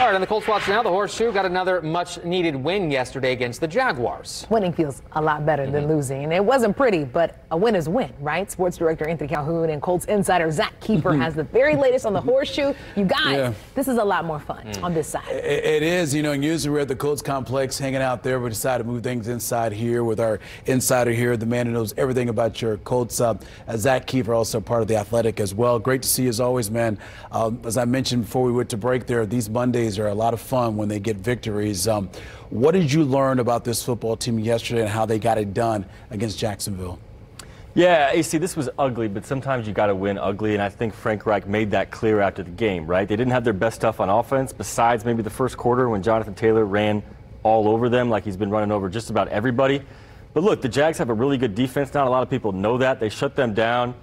All right, on the Colts Watch now, the Horseshoe got another much-needed win yesterday against the Jaguars. Winning feels a lot better than losing. It wasn't pretty, but a win is a win, right? Sports director Anthony Calhoun and Colts insider Zak Keefer has the very latest on the Horseshoe. You guys, Yeah. this is a lot more fun on this side. It it is, you know, and usually we're at the Colts complex hanging out there. We decided to move things inside here with our insider here, the man who knows everything about your Colts. Uh, uh, Zak Keefer, also part of the Athletic as well. Great to see you as always, man. Um, as I mentioned before we went to break there, these Mondays are a lot of fun when they get victories. Um, what did you learn about this football team yesterday and how they got it done against Jacksonville? Yeah, AC, this was ugly, but sometimes you got to win ugly, and I think Frank Reich made that clear after the game, right? They didn't have their best stuff on offense, besides maybe the first quarter when Jonathan Taylor ran all over them like he's been running over just about everybody. But look, the Jags have a really good defense now. A lot of people know that. They shut them down.